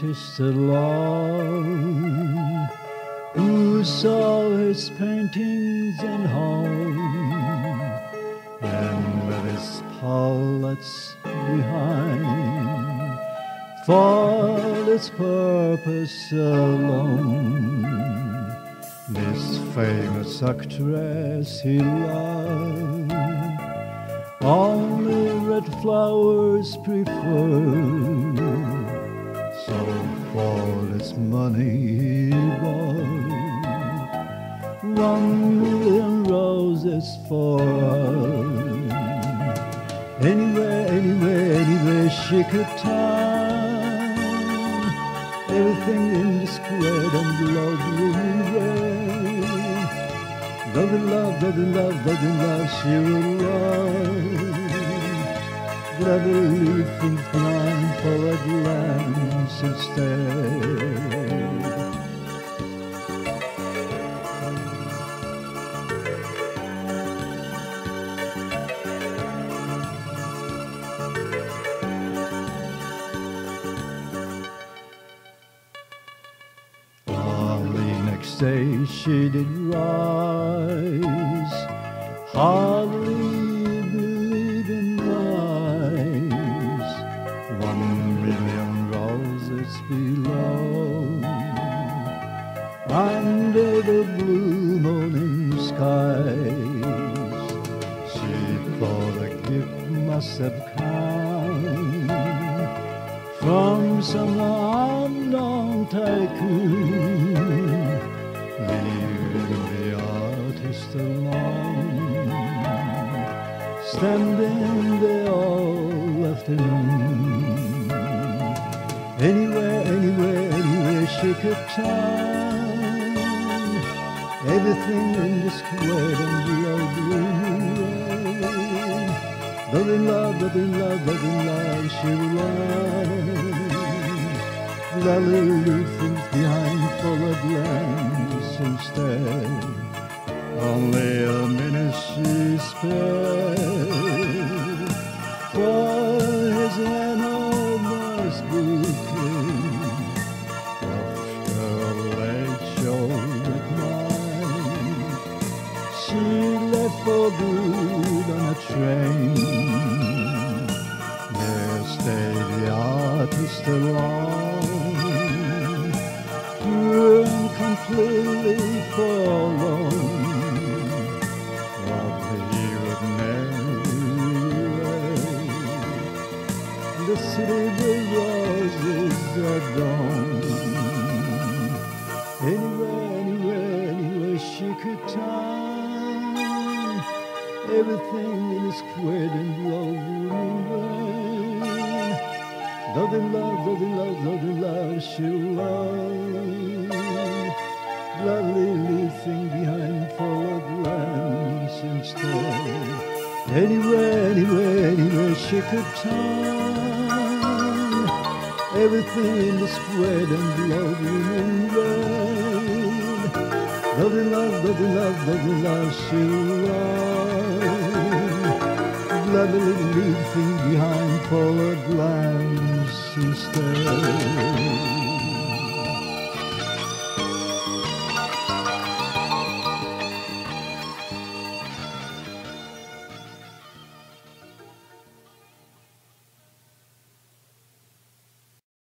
artist alone who saw his paintings in home and left his palettes behind for its purpose alone. This famous actress he loved only red flowers preferred. So for this money he bought one million roses for her. Anywhere, anywhere, anywhere she could turn. Everything in the square and lovely way. Love and love, love and love, love and love, she will love. Gladly leave Day she did rise, hardly believing eyes. One million roses below, under the blue morning skies. She thought a gift must have come from some unknown tycoon, leaving the artist alone, standing there all afternoon. Anywhere, anywhere, anywhere she could turn, everything in the square and below green rain. Love in love, love in love, love in love, she will run. Gladly leave things behind for good on a train. There stayed the artist alone, and completely forlorn. Of he would the city with roses at dawn. Anywhere, Everything in a square and love wouldn't burn. Love and love, love love, love love, she'll love. Gladly leave things behind for a glance instead. Anywhere, anywhere, anywhere she could turn. Everything in the square and love in red. Love and love, love love, love love, she'll. 红。